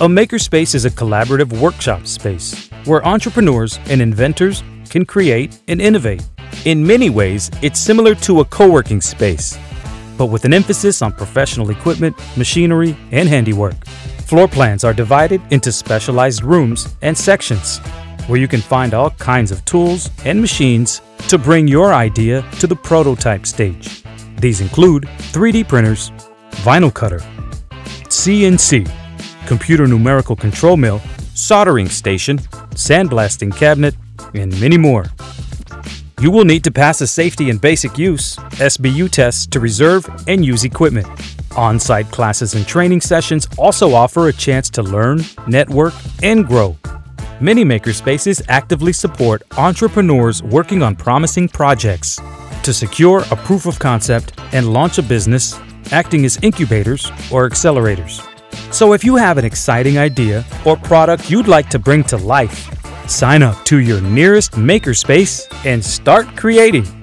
A makerspace is a collaborative workshop space where entrepreneurs and inventors can create and innovate. In many ways, it's similar to a co working space, but with an emphasis on professional equipment, machinery, and handiwork. Floor plans are divided into specialized rooms and sections where you can find all kinds of tools and machines to bring your idea to the prototype stage. These include 3D printers, vinyl cutter, CNC, computer numerical control mill, soldering station, sandblasting cabinet, and many more. You will need to pass a safety and basic use SBU test to reserve and use equipment. On-site classes and training sessions also offer a chance to learn, network, and grow. Many makerspaces actively support entrepreneurs working on promising projects to secure a proof of concept and launch a business, acting as incubators or accelerators. So if you have an exciting idea or product you'd like to bring to life, sign up to your nearest makerspace and start creating.